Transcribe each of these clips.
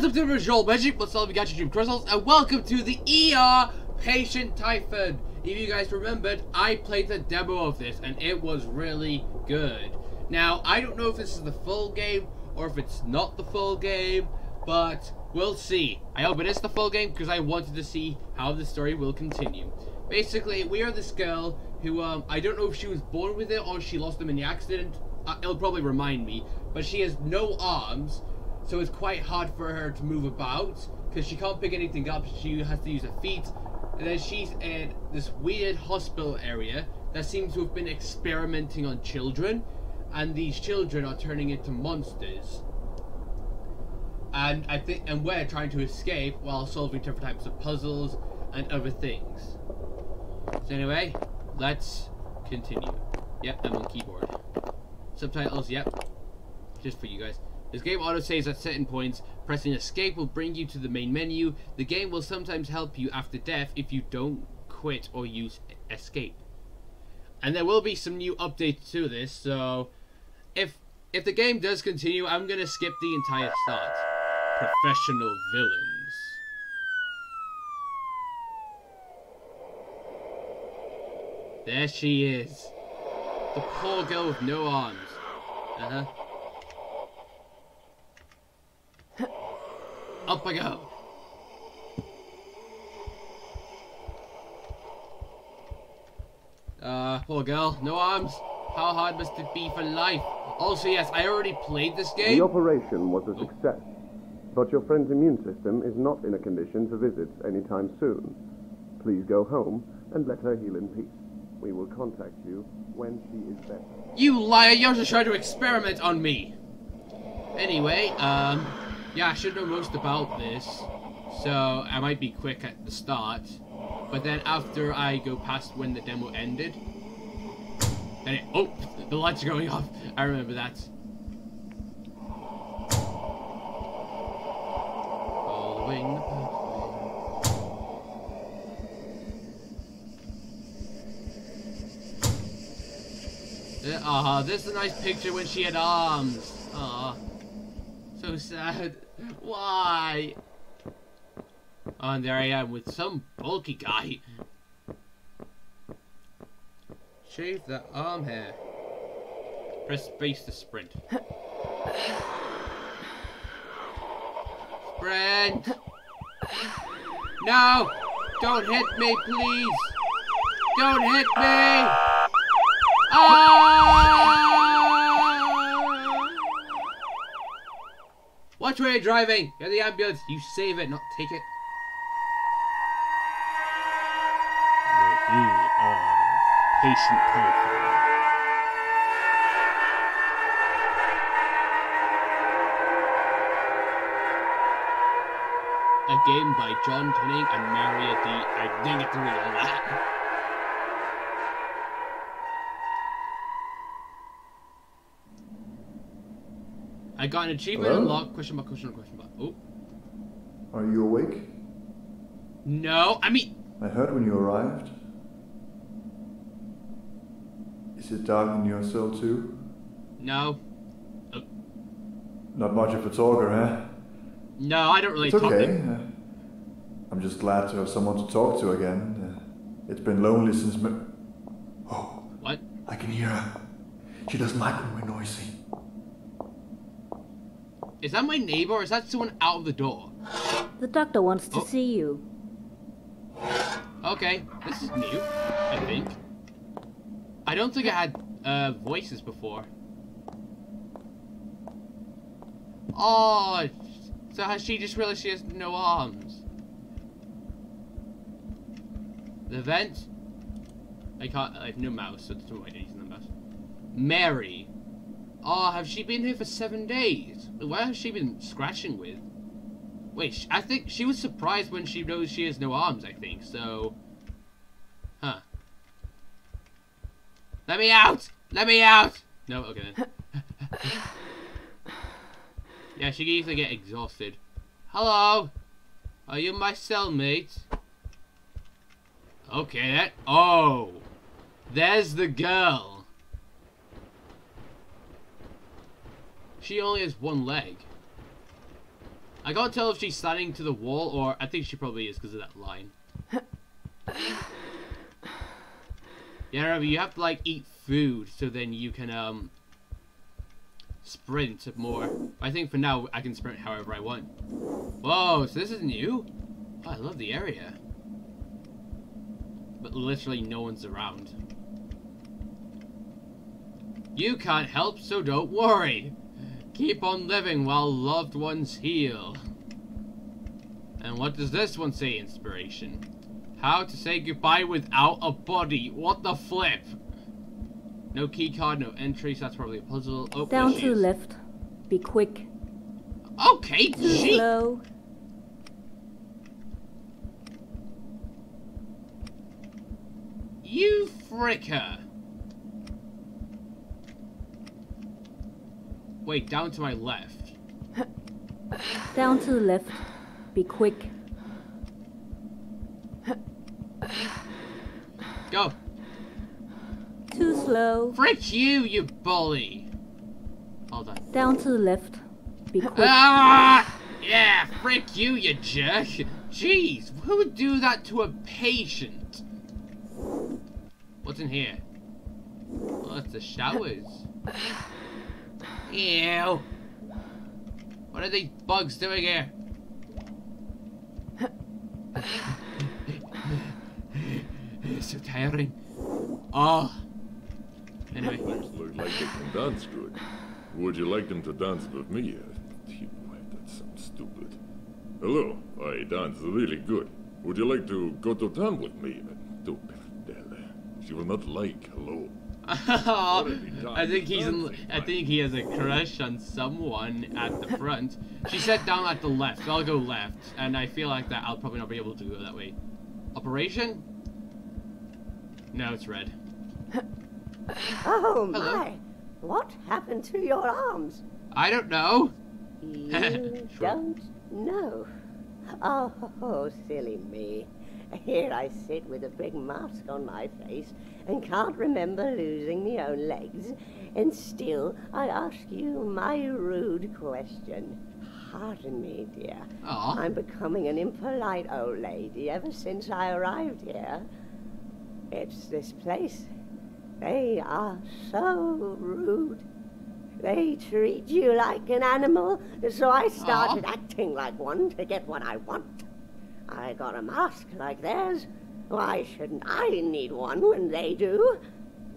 What's up to the visual magic? What's up, you got dream crystals, and welcome to the ER Patient Typhon. If you guys remembered, I played the demo of this, and it was really good. Now, I don't know if this is the full game, or if it's not the full game, but we'll see. I hope it is the full game, because I wanted to see how the story will continue. Basically, we are this girl who, um, I don't know if she was born with it, or she lost them in the accident. Uh, it'll probably remind me, but she has no arms, so it's quite hard for her to move about because she can't pick anything up. She has to use her feet. And then she's in this weird hospital area that seems to have been experimenting on children, and these children are turning into monsters. And I think, and we're trying to escape while solving different types of puzzles and other things. So anyway, let's continue. Yep, I'm on keyboard. Subtitles, yep. Just for you guys. This game auto-saves at certain points. Pressing escape will bring you to the main menu. The game will sometimes help you after death if you don't quit or use escape. And there will be some new updates to this, so if if the game does continue, I'm gonna skip the entire start. Professional villains. There she is. The poor girl with no arms. Uh-huh. Up I go. Uh, poor girl, no arms. How hard must it be for life? Also, yes, I already played this game. The operation was a success, but your friend's immune system is not in a condition to visit anytime soon. Please go home and let her heal in peace. We will contact you when she is better. You liar! You're just trying to experiment on me! Anyway, um, yeah, I should know most about this, so I might be quick at the start. But then after I go past when the demo ended, and it, oh, the lights are going off. I remember that. Following the pathway. Ah, uh, this is a nice picture when she had arms. Ah, so sad. Why? Oh, and there I am with some bulky guy. Shave that arm hair. Press space to sprint. Sprint! No! Don't hit me, please! Don't hit me! Ah! Watch where you're driving! You're the ambulance! You save it, not take it. patient Typhon. A game by John Tunning and Maria D. I didn't get to read all that. I got an achievement Hello? unlocked. Question mark, question mark, question mark. Oh. Are you awake? No, I mean, I heard when you arrived. Is it dark in your cell too? no. Not much of a talker, huh? No, I don't really It's talk okay. to- Uh, I'm just glad to have someone to talk to again. Uh, it's been lonely since. Oh, What? I can hear her. She doesn't like when we're noisy. Is that my neighbor or is that someone out of the door? The doctor wants to Oh. see you. Okay, this is new, I think. I don't think I had uh, voices before. Oh, so has she just realized she has no arms? The vent? I can't, I have no mouse, so no point in using the mouse. Mary. Oh, have she been here for seven days? What has she been scratching with? Wait, I think she was surprised when she knows she has no arms, I think, so... Huh. Let me out! Let me out! No, okay then. yeah, she can easily get exhausted. Hello? Are you my cellmate? Okay, that... Oh! There's the girl. She only has one leg. I can't tell if she's standing to the wall or I think she probably is because of that line. yeah, you have to like eat food so then you can um sprint more. I think for now I can sprint however I want. Whoa, so this is new? Oh, I love the area. But literally no one's around. You can't help, so don't worry. Keep on living while loved ones heal. And what does this one say, inspiration? How to say goodbye without a body. What the flip? No key card, no entry, so that's probably a puzzle. Oh, Down to the left. Be quick. Okay, Too gee. slow. You fricker. Wait, down to my left. Down to the left. Be quick. Go. Too slow. Frick you, you bully. Hold on. Down to the left. Be quick. Ah! Yeah, frick you, you jerk. Jeez, who would do that to a patient? What's in here? Oh, it's the showers. Ew. What are these bugs doing here? it's so tiring. Oh. Anyway. Things look like they can dance good. Would you like them to dance with me? Phew, that sounds stupid. Hello, I dance really good. Would you like to go to town with me? Stupid Della. She will not like hello. I think he's in, I think he has a crush on someone at the front. She said down at the left, so I'll go left, and I feel like that I'll probably not be able to go that way. Operation? No, it's red. Oh Hello. my! What happened to your arms? I don't know. You Sure. don't know. Oh, silly me. Here I sit with a big mask on my face and can't remember losing my own legs. And still I ask you my rude question. Pardon me, dear. Aw. I'm becoming an impolite old lady ever since I arrived here. It's this place. They are so rude. They treat you like an animal, so I started acting like one to get what I want. I got a mask like theirs. Why shouldn't I need one when they do?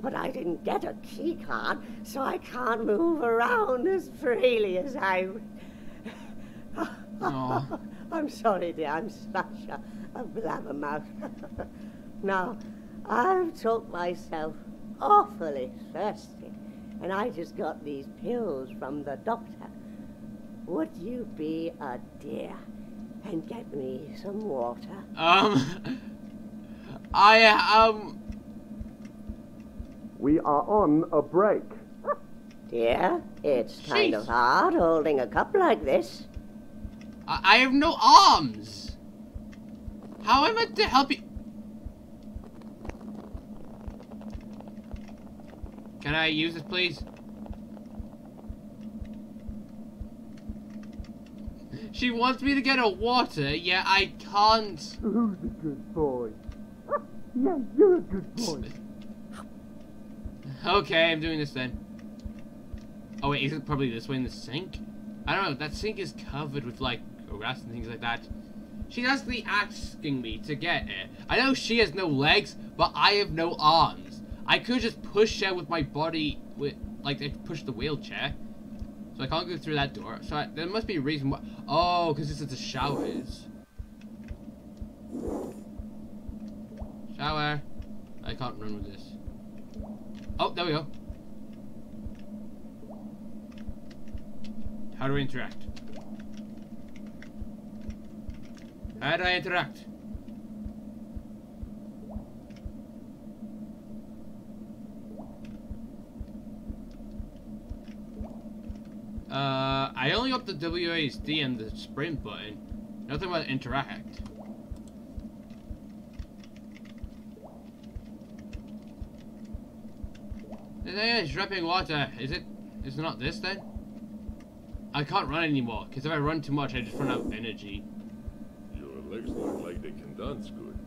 But I didn't get a key card, so I can't move around as freely as I. Aw. I'm sorry, dear. I'm such a, a blabbermouth. now, I've took myself awfully thirsty, and I just got these pills from the doctor. Would you be a dear and get me some water? Um, I um, We are on a break. Dear, it's kind of hard holding a cup like this. I, I have no arms. How am I meant to help you? Can I use this, please? She wants me to get her water, yet I can't. Who's a good boy? Yeah, you're a good boy. Okay, I'm doing this then. Oh wait, is it probably this way in the sink? I don't know, that sink is covered with like grass and things like that. She's actually asking me to get it. I know she has no legs, but I have no arms. I could just push her with my body, with like I push the wheelchair. So I can't go through that door. So I, there must be a reason why. Oh, because this is the showers. Shower. I can't run with this. Oh, there we go. How do we interact? How do I interact? Uh, I only got the WASD and the sprint button. Nothing about interact. There is dripping water. Is it? Is it not this then? I can't run anymore, because if I run too much, I just run out of energy. Your legs look like they can dance good.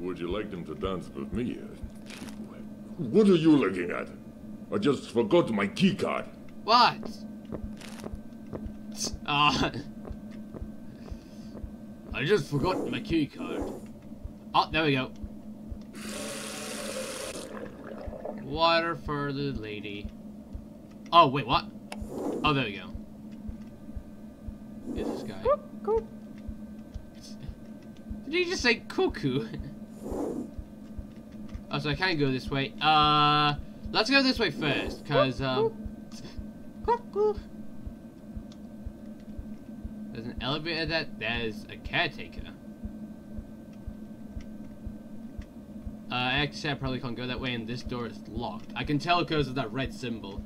Would you like them to dance with me? uh? What are you looking at? I just forgot my keycard. What? Ah. I just forgot my key card. Oh, there we go. Water for the lady. Oh, wait, what? Oh, there we go. Is this guy? Did he just say cuckoo? oh, so I can't go this way. Uh, let's go this way first, because, um... Cuckoo. There's an elevator that there's a caretaker. Uh, actually, I probably can't go that way, and this door is locked. I can tell because of that red symbol.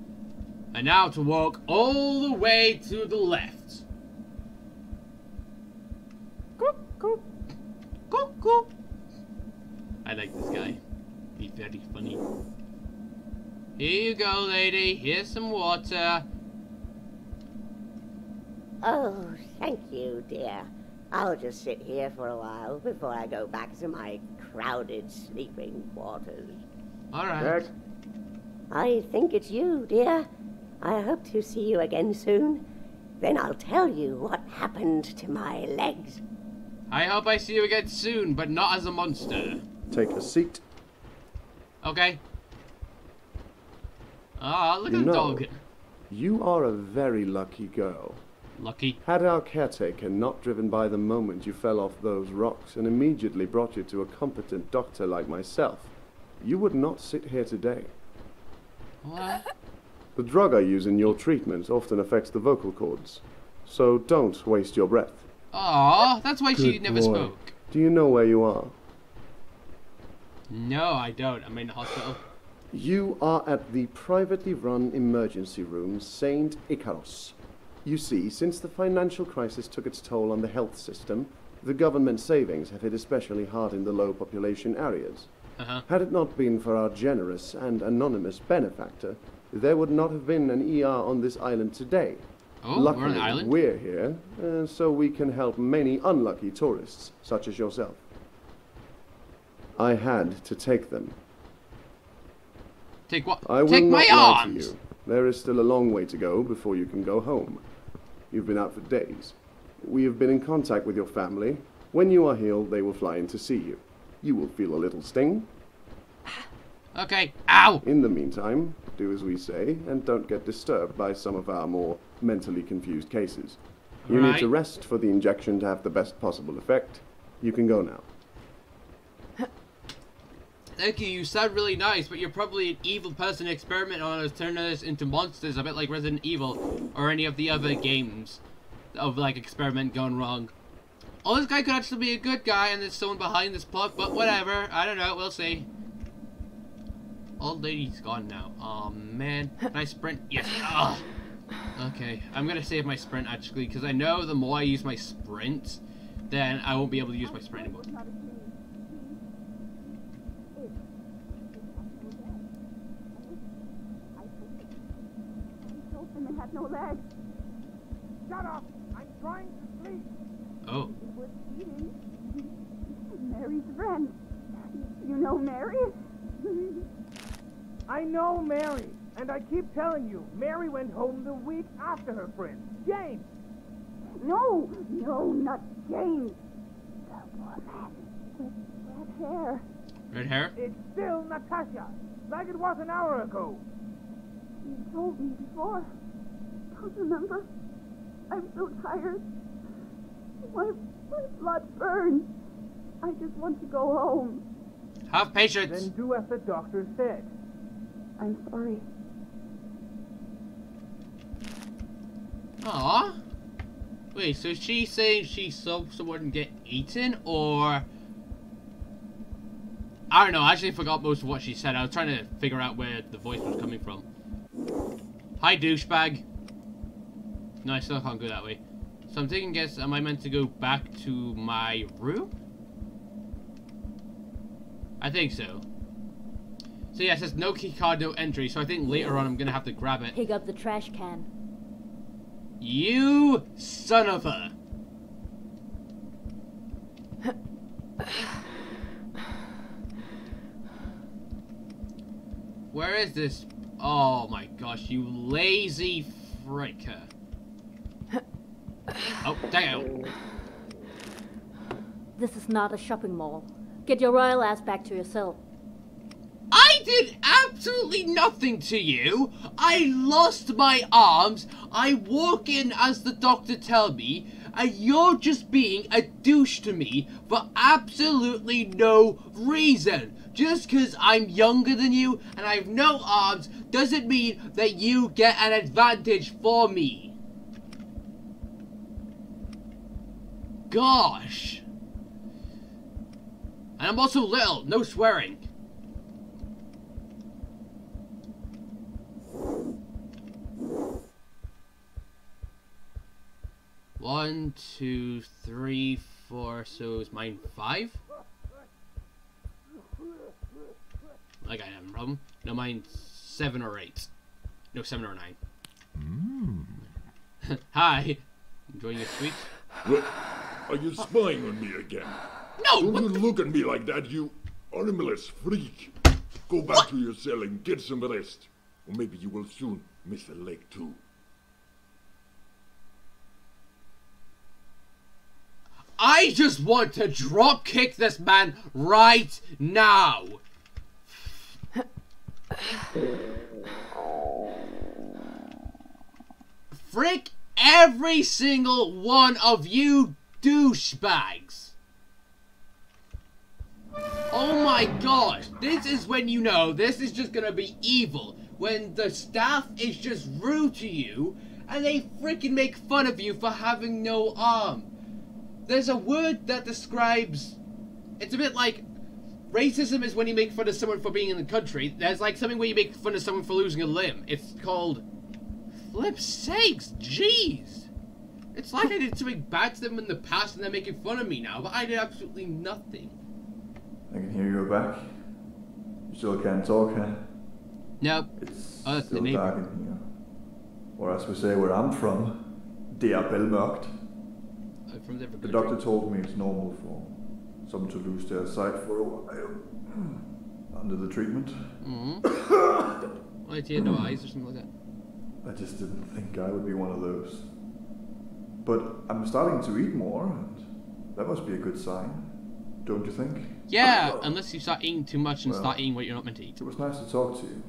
And now to walk all the way to the left. Cuckoo. Cuckoo. I like this guy. He's very funny. Here you go, lady. Here's some water. Oh, thank you, dear. I'll just sit here for a while before I go back to my crowded sleeping quarters. Alright. Jack, I think it's you, dear. I hope to see you again soon. Then I'll tell you what happened to my legs. I hope I see you again soon, but not as a monster. take a seat. Okay. Ah, look You at the know- dog. You are a very lucky girl. Lucky. Had our caretaker not driven by the moment you fell off those rocks and immediately brought you to a competent doctor like myself, you would not sit here today. What? The drug I use in your treatment often affects the vocal cords, so don't waste your breath. Aw, that's why she never boy. spoke. Do you know where you are? No, I don't. I'm in the hospital. You are at the privately run emergency room, St. Icaros. You see, since the financial crisis took its toll on the health system, the government savings have hit especially hard in the low population areas. Uh-huh. Had it not been for our generous and anonymous benefactor, there would not have been an ER on this island today. Oh, Luckily, we're an island? we're here, uh, so we can help many unlucky tourists, such as yourself. I had to take them. Take what? I will Take not my lie arms! to you. There is still a long way to go before you can go home. You've been out for days. We have been in contact with your family. When you are healed, they will fly in to see you. You will feel a little sting. Okay. Ow! In the meantime, do as we say and don't get disturbed by some of our more mentally confused cases. You need to rest for the injection to have the best possible effect. You can go now. Thank you, you sound really nice, but you're probably an evil person experimenting on us, turning us into monsters, a bit like Resident Evil, or any of the other games of, like, experiment gone wrong. Oh, this guy could actually be a good guy, and there's someone behind this plot, but whatever. I don't know, we'll see. Old lady's gone now. Oh man. Can I sprint? Yes. Ugh. Okay, I'm gonna save my sprint actually, because I know the more I use my sprint, then I won't be able to use my sprint anymore. and had no legs. Shut up! I'm trying to sleep. Oh. It was eating. Mary's friend. You know Mary? I know Mary, and I keep telling you, Mary went home the week after her friend, James. no, no, not James. The woman with red hair. Red hair? It's still Natasha, like it was an hour ago. You told me before. Don't remember? I'm so tired. My, my blood burns. I just want to go home. Have patience. Then do as the doctor said. I'm sorry. Aw. Wait, so she's saying she saw someone get eaten, or... I don't know, I actually forgot most of what she said. I was trying to figure out where the voice was coming from. Hi, douchebag. No, I still can't go that way. So I'm taking a guess, am I meant to go back to my room? I think so. So yeah, it says no key card, no entry, so I think later on I'm gonna have to grab it. Pick up the trash can. You son of a. Where is this? Oh my gosh, you lazy fricker. Oh, damn. This is not a shopping mall. Get your royal ass back to your cell. I did absolutely nothing to you. I lost my arms. I walk in as the doctor tell me, and you're just being a douche to me for absolutely no reason. Just because I'm younger than you and I have no arms doesn't mean that you get an advantage for me. Gosh. And I'm also little, no swearing. One, two, three, four, so is mine five? Like I have a problem. No, mine seven or eight. No, seven or nine. Hmm. Hi. Enjoying your sweets? What? Are you spying on me again? No! Don't you the- look at me like that, you animalist freak. Go back to your cell and get some rest. Or maybe you will soon miss a leg too. I just want to drop kick this man right now. Frick every single one of you douchebags. Oh my gosh, this is when you know this is just gonna be evil. When the staff is just rude to you and they freaking make fun of you for having no arm. There's a word that describes. It's a bit like. Racism is when you make fun of someone for being in the country. There's like something where you make fun of someone for losing a limb. It's called. Flip sakes, jeez! It's like I did something bad to them in the past and they're making fun of me now, but I did absolutely nothing. I can hear you're back. You still can't talk, huh? Nope. It's Oh, that's the still neighbor. dark in here. Or as we say where I'm from, det er belmørkt. I'm from The country. doctor told me it's normal for some to lose their sight for a while under the treatment. Mm-hmm. Why do you have no eyes or something like that? I just didn't think I would be one of those. But I'm starting to eat more, and that must be a good sign, don't you think? Yeah, oh, unless you start eating too much and Well. start eating what you're not meant to eat. It was nice to talk to you.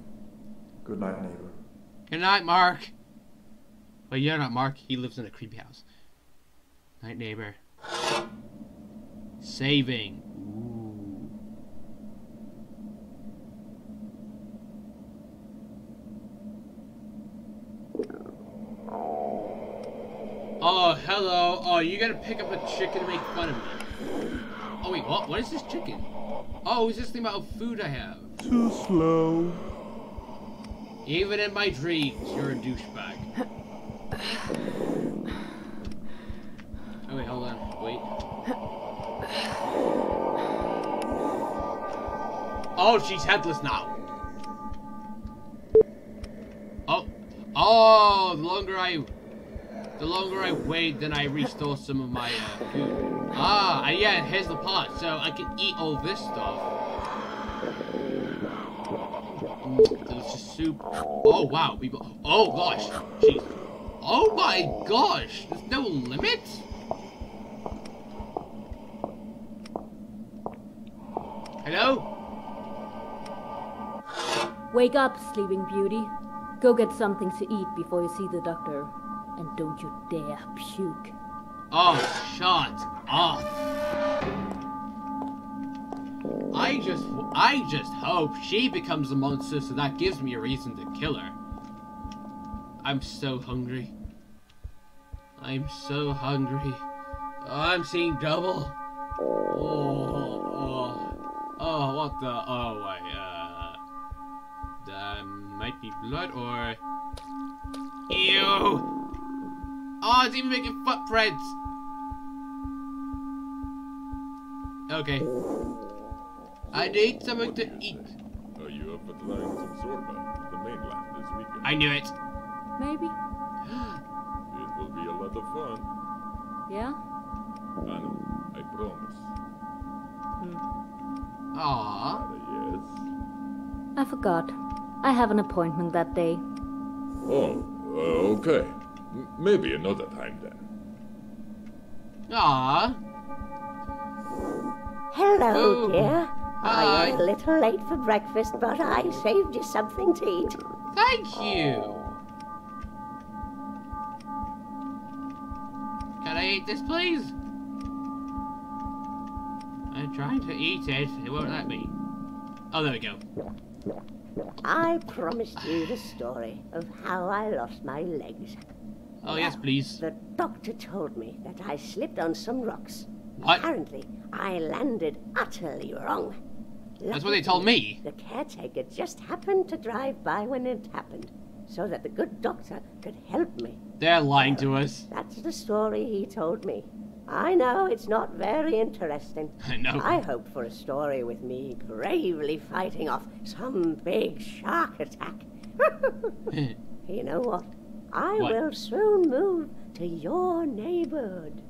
Good night, neighbor. Good night, Mark. Well, you're not Mark. He lives in a creepy house. Night, neighbor. Saving. Ooh. Oh, hello. Oh, you're gonna pick up a chicken to make fun of me. Oh, wait, what? What is this chicken? Oh, is this thing about food I have? Too slow. Even in my dreams, you're a douchebag. Oh wait, hold on. Wait. Oh, she's headless now. Oh! The longer I, the longer I wait, then I restore some of my uh, food. Ah, yeah, here's the part. So I can eat all this stuff. Mm, delicious soup. Oh wow, people. Oh gosh, jeez. Oh my gosh, there's no limit. Hello? Wake up, Sleeping Beauty. Go get something to eat before you see the doctor. And don't you dare puke. Oh, shut up. I just, I just hope she becomes a monster so that gives me a reason to kill her. I'm so hungry. I'm so hungry. Oh, I'm seeing double. Oh, oh, oh, what the, oh, wait, uh, that might be blood or, ew. Oh, it's even making footprints. Okay. I need something to eat. Are you up for trying some Zorba at the mainland this weekend? I knew it. Maybe. It will be a lot of fun. Yeah? I know, I promise. Aww. Uh, yes? I forgot. I have an appointment that day. Oh, uh, okay. M- maybe another time then. Ah. Hello, Oh, dear. hi. I'm a little late for breakfast, but I saved you something to eat. Thank you. Can I eat this, please? I'm trying to eat it. It won't let me. Oh, there we go. I promised you the story of how I lost my legs. Oh, yes, please. The doctor told me that I slipped on some rocks. What? Apparently, I landed utterly wrong. That's what they told me. The caretaker just happened to drive by when it happened, so that the good doctor could help me. They're lying to us. That's the story he told me. I know it's not very interesting. I know. I hoped for a story with me bravely fighting off some big shark attack. Eh. you know what? I What? will soon move to your neighborhood.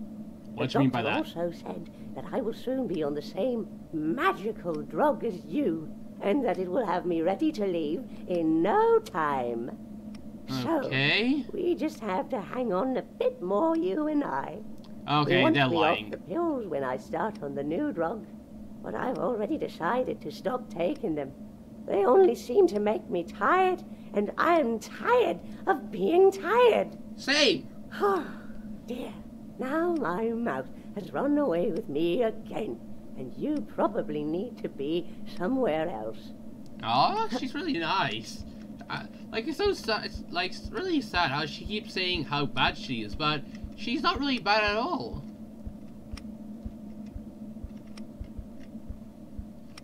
What do you mean by that? also said that I will soon be on the same magical drug as you, and that it will have me ready to leave in no time. Okay. So, we just have to hang on a bit more, you and I. we Okay, want they're to be lying. off the pills when I start on the new drug, but I've already decided to stop taking them. They only seem to make me tired, and I'm tired of being tired. Same. Oh, dear. Now my mouth has run away with me again, and you probably need to be somewhere else. Oh, she's really nice. Uh, like it's so sad. It's like it's really sad how she keeps saying how bad she is, but she's not really bad at all.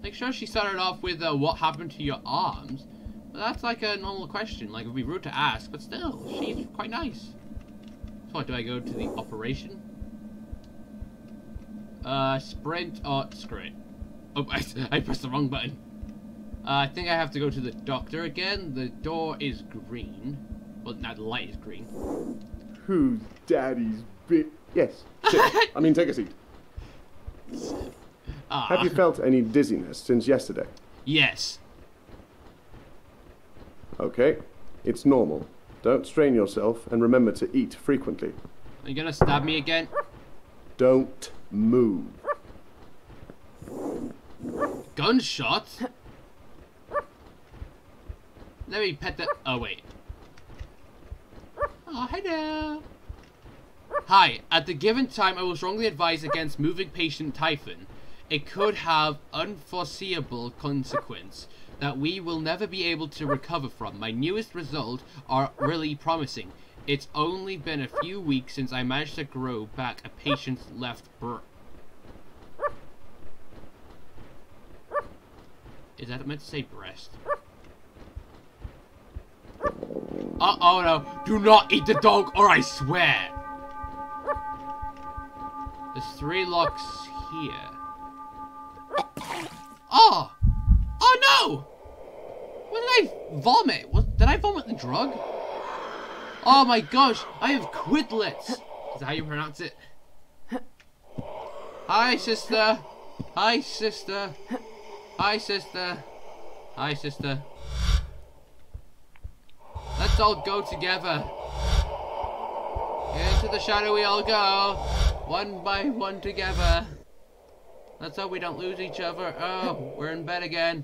Like, sure, she started off with uh, what happened to your arms, but that's like a normal question. Like, it'd be rude to ask, but still, she's quite nice. So, what do I go to the operation? Uh, sprint or sprint? Oh, I, I pressed the wrong button. Uh, I think I have to go to the doctor again. The door is green. Well, now the light is green. Who's daddy's bit? Yes. Sit. I mean, take a seat. Ah, Have you felt any dizziness since yesterday? yes. Okay. It's normal. Don't strain yourself and remember to eat frequently. Are you gonna stab me again? Don't move. Gunshot? Let me pet the. Oh, wait. Oh, hello. Hi, at the given time, I will strongly advise against moving patient Typhon. It could have unforeseeable consequence that we will never be able to recover from. My newest results are really promising. It's only been a few weeks since I managed to grow back a patient's left br. Is that meant to say breast? Uh oh no! Do not eat the dog or I swear! There's three locks here. Oh! Oh no! What did I vomit? What, did I vomit the drug? Oh my gosh! I have quidlets! Is that how you pronounce it? Hi sister! Hi sister! Hi sister! Hi sister! Let's all go together. Into the shadow we all go. One by one together. Let's hope we don't lose each other. Oh, we're in bed again.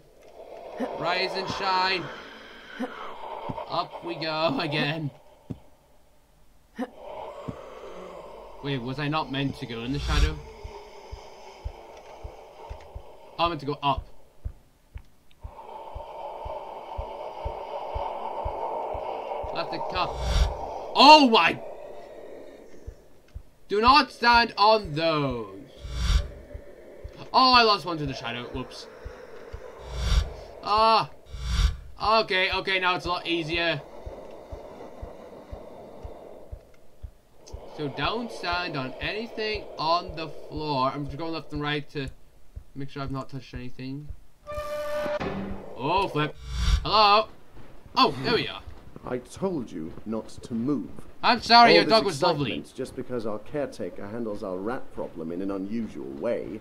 Rise and shine. Up we go again. Wait, was I not meant to go in the shadow? I meant to go up. Let the cup. Oh my! Do not stand on those. Oh, I lost one to the shadow. Whoops. Ah. Okay, okay, now it's a lot easier. So don't stand on anything on the floor. I'm just going left and right to make sure I've not touched anything. Oh, flip. Hello? Oh, there we are. I told you not to move. I'm sorry, All your dog was lovely. excitement Just because our caretaker handles our rat problem in an unusual way.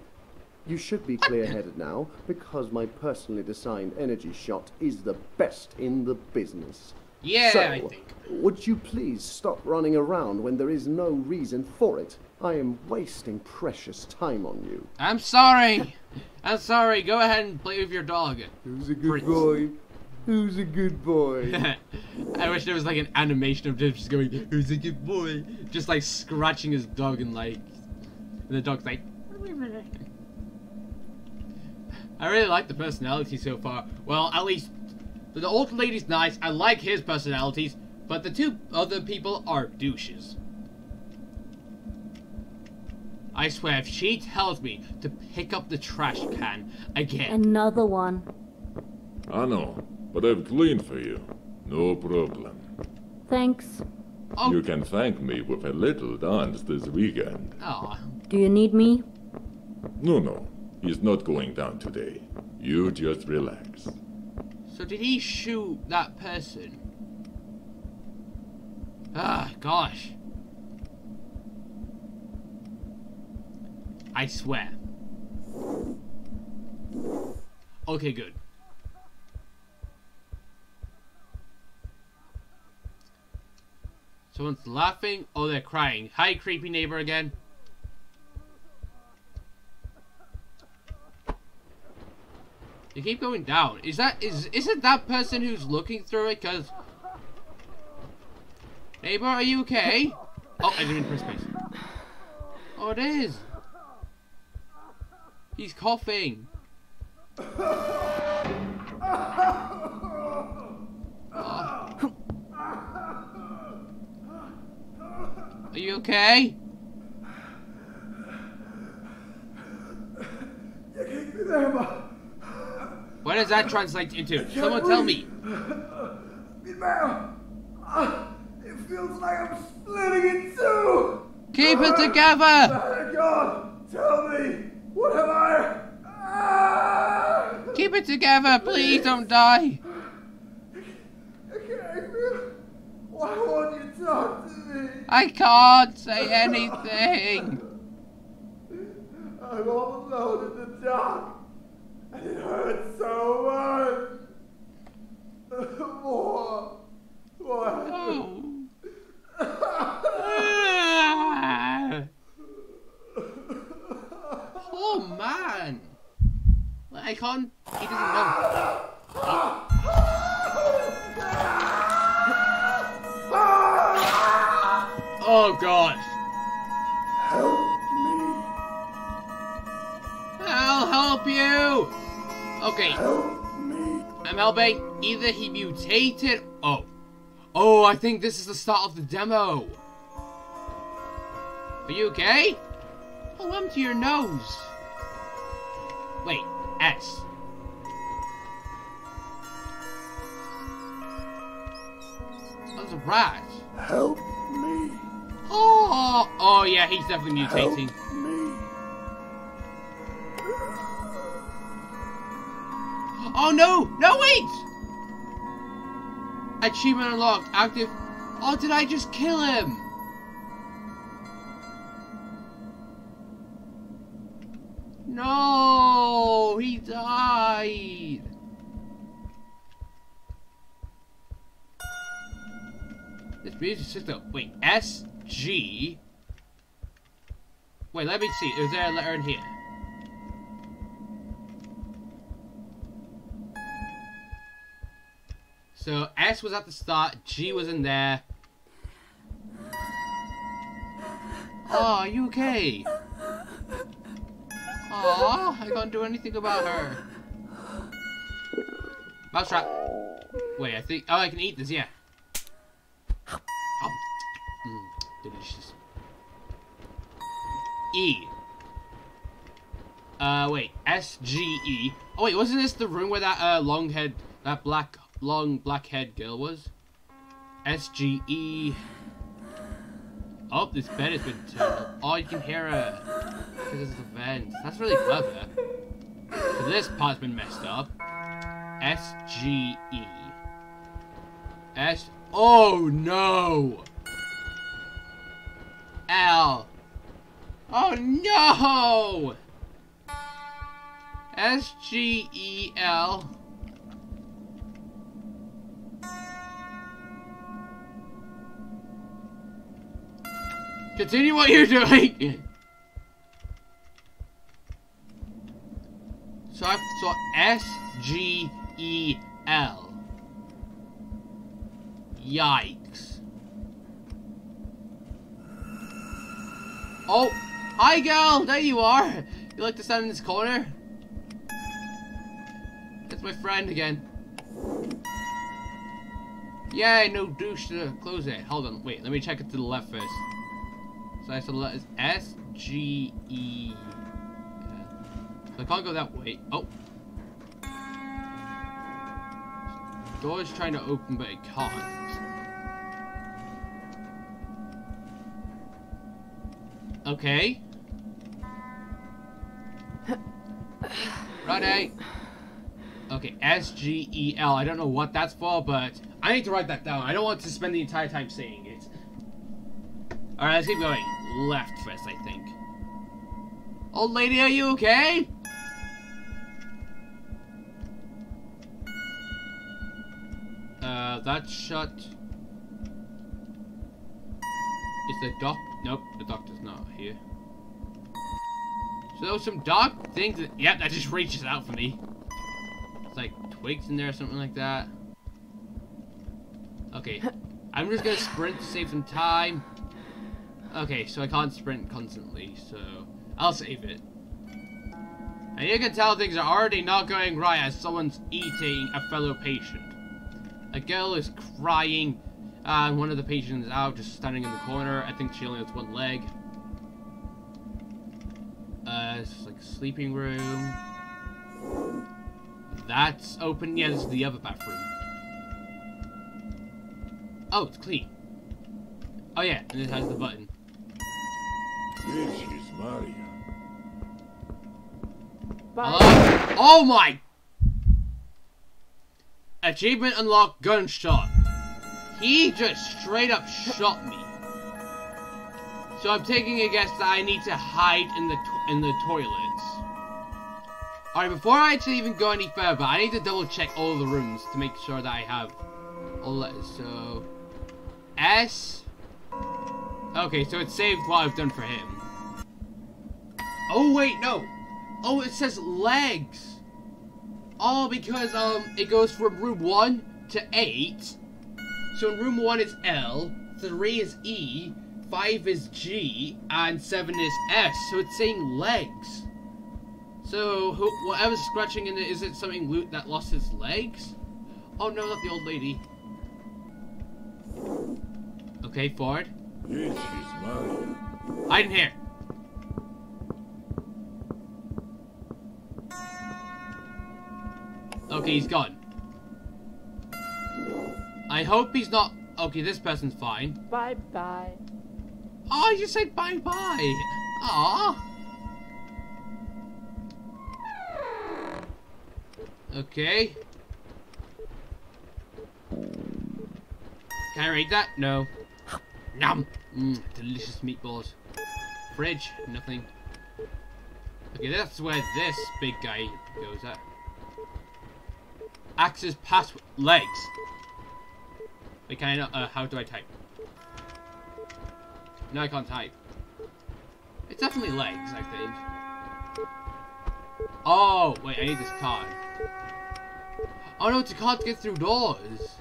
You should be clear-headed now, because my personally designed energy shot is the best in the business. Yeah, so, I think. would you please stop running around when there is no reason for it? I am wasting precious time on you. I'm sorry. I'm sorry. Go ahead and play with your dog. Who's a good Prince. boy? Who's a good boy? I wish there was like an animation of just going, "Who's a good boy?" Just like scratching his dog and like, and the dog's like, "Wait a minute." I really like the personality so far. Well, at least the old lady's nice. I like his personalities, but the two other people are douches. I swear, if she tells me to pick up the trash can again, Another one. I know, but I've cleaned for you. No problem. Thanks. oh, You can thank me with a little dance this weekend. aw. Do you need me? No, no, he's not going down today. You just relax. So did he shoot that person? Ah, gosh. I swear. Okay, good. Someone's laughing. Oh, they're crying. Hi, creepy neighbor again. You keep going down. Is that is is it that person who's looking through it? Cause neighbor, are you okay? Oh, I didn't press space. Oh, it is. He's coughing. Are you okay? You kicked me there, but What does that translate into? Someone tell me. it feels like I'm splitting in two. Keep it together. God, tell me, what have I? Ah! Keep it together. Please don't die. Okay, why won't you talk? I can't say anything. I'm all alone in the dark, and it hurts so much. More. What? Oh. Man. I can't. He doesn't know. Oh god. Help me. I'll help you. Okay, Help me. I'm helping. Either he mutated. Oh. Oh, I think this is the start of the demo. Are you okay? Oh, empty your nose. Wait, S. That's a rat. Help me. Oh, oh yeah, he's definitely mutating. Oh no! No wait! Achievement unlocked. Active. Oh, did I just kill him? No, he died. This music system. Wait, S G. Wait, let me see. Is there a letter in here? So S was at the start, G was in there. Oh, are you okay? Aw, I can't do anything about her. Mousetrap. Wait, I think. Oh, I can eat this, yeah. Um, mm, delicious. E. Uh, wait. S G E. Oh wait, wasn't this the room where that uh long head, that black long black head girl was? S G E. Oh, this bed has been turned. Oh, you can hear her because of the vent. That's really clever. So this part's been messed up. S G E. S. Oh no! L. Oh no! S G E L. Continue what you're doing. So I so S G E L. Yikes. Oh, hi girl, there you are. You like to stand in this corner? That's my friend again. Yay, no douche to close it. Hold on, wait, let me check it to the left first. So I said letters S G E. So I can't go that way. Oh. Door's trying to open, but it can't. Okay. Ready? Okay, S G E L. I don't know what that's for, but I need to write that down. I don't want to spend the entire time saying it. Alright, let's keep going. Left first, I think. Old lady, are you okay? Uh, that's shut. Is the doc? Nope, the doctor's not here. So some dark things. That, yep, that just reaches out for me. It's like twigs in there or something like that. Okay, I'm just gonna sprint to save some time. Okay, so I can't sprint constantly, so I'll save it. And you can tell things are already not going right as someone's eating a fellow patient. A girl is crying, and one of the patients is out, just standing in the corner. I think she only has one leg. It's like sleeping room. That's open. Yeah, this is the other bathroom. Oh, it's clean. Oh yeah, and it has the button. This is Maria. Hello? Oh my! Achievement unlocked gunshot. He just straight up shot me. So I'm taking a guess that I need to hide in the in the toilets. Alright, before I actually even go any further, I need to double check all the rooms to make sure that I have all letters. So S. Okay, so it saved what I've done for him. Oh wait, no. Oh, it says legs. All because um it goes from room one to eight. So in room one is L, three is E, five is G, and seven is S. So it's saying legs. So who, whatever's scratching in it, is it something loot that lost its legs? Oh no, not the old lady. Okay, forward. This is Maria. Hide in here. Okay, he's gone. I hope he's not... Okay, this person's fine. Bye-bye. Oh, you said bye-bye. Aw. Okay. Can I read that? No. Nom. Mmm, delicious meatballs. Fridge, nothing. Okay, that's where this big guy goes at. Access password. Legs. Wait, can I not? Uh, how do I type? No, I can't type. It's definitely legs, I think. Oh, wait, I need this card. Oh no, it's a card to get through doors.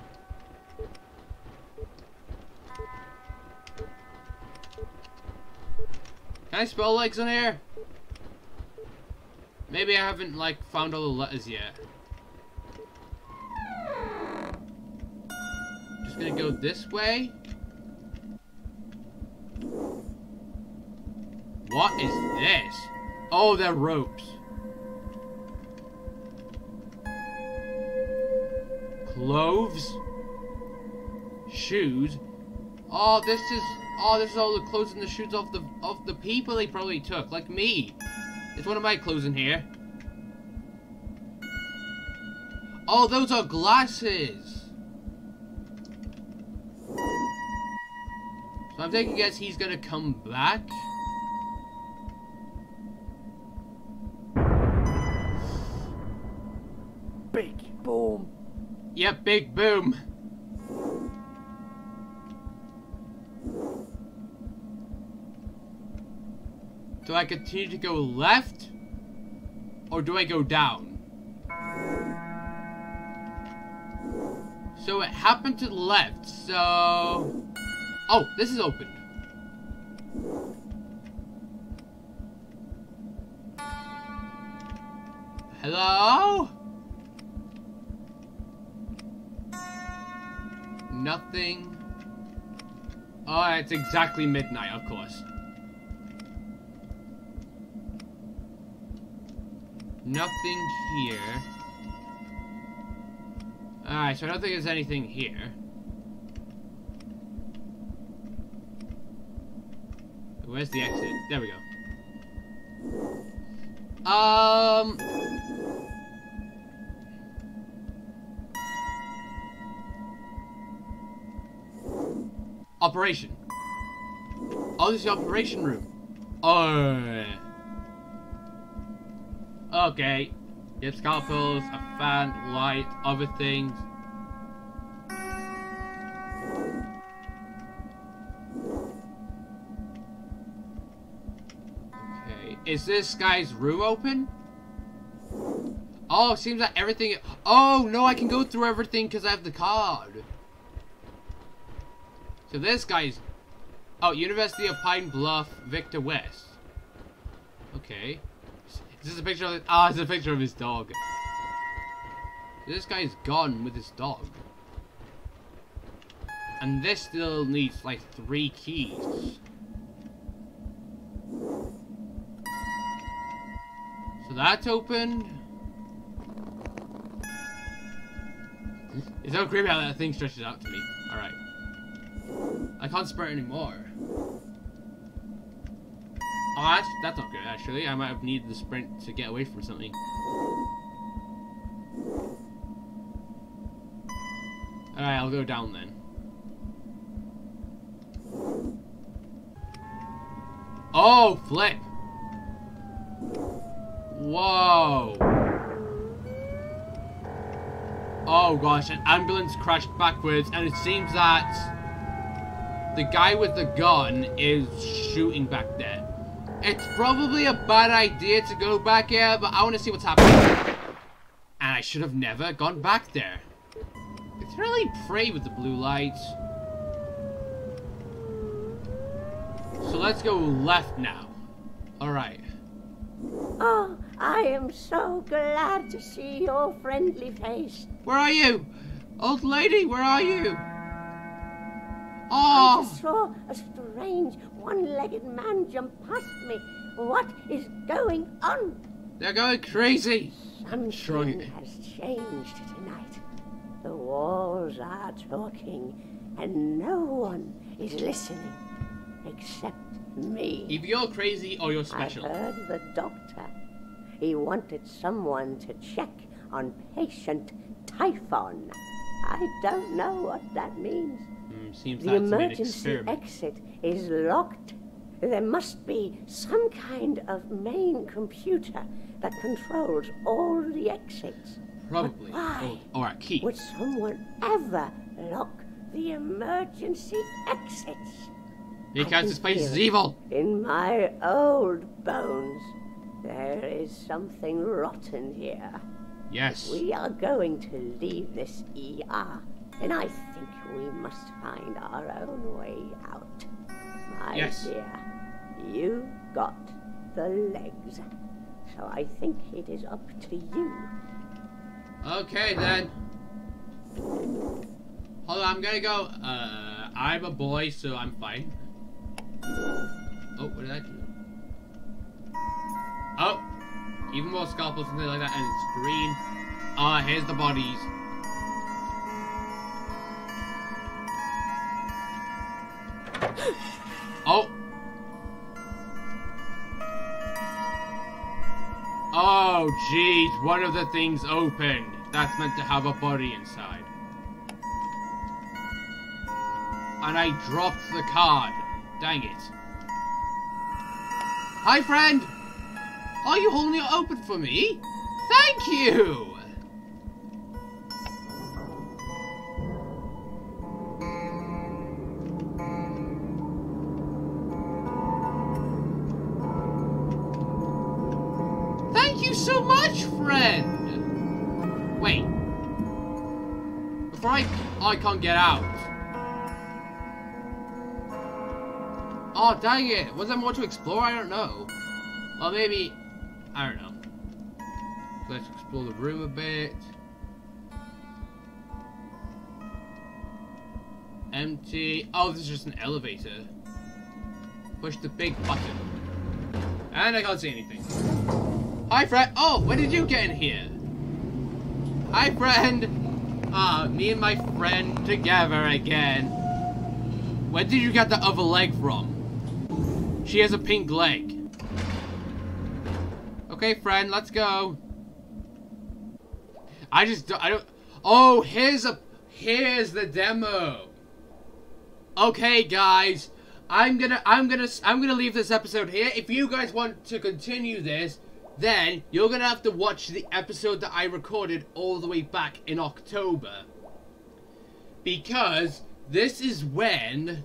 Can I spell legs on here? Maybe I haven't, like, found all the letters yet. Just gonna go this way. What is this? Oh, they're ropes. Clothes. Shoes. Oh, this is oh, this is all the clothes and the shoes of the of the people he probably took, like me. It's one of my clothes in here. Oh, those are glasses. So I'm taking guess he's gonna come back. Boom. Yep, big boom. Do I continue to go left? Or do I go down? So it happened to the left, so... Oh, this is opened. Hello? Nothing. Oh, it's exactly midnight, of course. Nothing here. Alright, so I don't think there's anything here. Where's the exit? There we go. Um... Operation. Oh, this is the operation room. Oh. Okay. Have scalpels, a fan, light, other things. Okay. Is this guy's room open? Oh, seems like everything... Oh, no, I can go through everything because I have the card. So this guy's... Oh, University of Pine Bluff, Victor West. Okay. Is this a picture of... Ah, oh, it's a picture of his dog. This guy's gone with his dog. And this still needs, like, three keys. So that's open. It's so creepy how that thing stretches out to me. Alright. I can't sprint anymore. Oh, that's, that's not good, actually. I might have needed the sprint to get away from something. Alright, I'll go down then. Oh, flip! Whoa! Oh gosh, an ambulance crashed backwards and it seems that the guy with the gun is shooting back there. It's probably a bad idea to go back here, but I want to see what's happening. And I should have never gone back there. It's really pretty with the blue light. So let's go left now. Alright. Oh, I am so glad to see your friendly face. Where are you? Old lady, where are you? I Oh! just saw a strange one-legged man jump past me. What is going on? They're going crazy! Something Shrug. has changed tonight. The walls are talking, and no one is listening except me. If you're crazy or you're special. I special. heard the doctor. He wanted someone to check on patient Typhon. I don't know what that means. Seems The emergency exit is locked. There must be some kind of main computer that controls all the exits. Probably. why? Oh, or a key. Would someone ever lock the emergency exits? Because this place is evil. In my old bones, there is something rotten here. Yes. We are going to leave this ER, and I think we must find our own way out. My Yes. dear, you got the legs, so I think it is up to you. Okay then. Hold on, I'm gonna go. Uh, I'm a boy, so I'm fine. Oh, what did I do? Oh, even more scalpels, something like that, and it's green. Ah, here's the bodies. Jeez, one of the things opened. That's meant to have a body inside. And I dropped the card. Dang it. Hi, friend! Are you holding it open for me? Thank you! Dang it. Was there more to explore? I don't know. Or maybe... I don't know. Let's explore the room a bit. Empty. Oh, this is just an elevator. Push the big button. And I can't see anything. Hi, friend. Oh, when did you get in here? Hi, friend. Ah, me and my friend together again. Where did you get the other leg from? She has a pink leg. Okay, friend, let's go. I just don't, I don't. Oh, here's a here's the demo. Okay, guys, I'm gonna I'm gonna I'm gonna leave this episode here. If you guys want to continue this, then you're gonna have to watch the episode that I recorded all the way back in October. Because this is when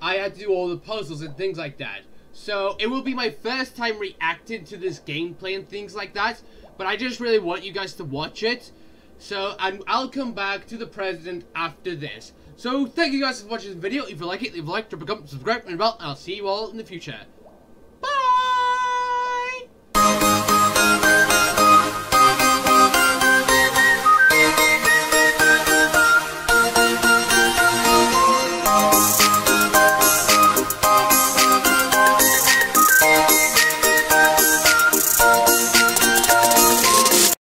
I had to do all the puzzles and things like that. So it will be my first time reacting to this gameplay and things like that. But I just really want you guys to watch it. So and I'll come back to the president after this. So thank you guys for watching this video. If you like it, leave a like, drop a comment, subscribe, and bell, and I'll see you all in the future.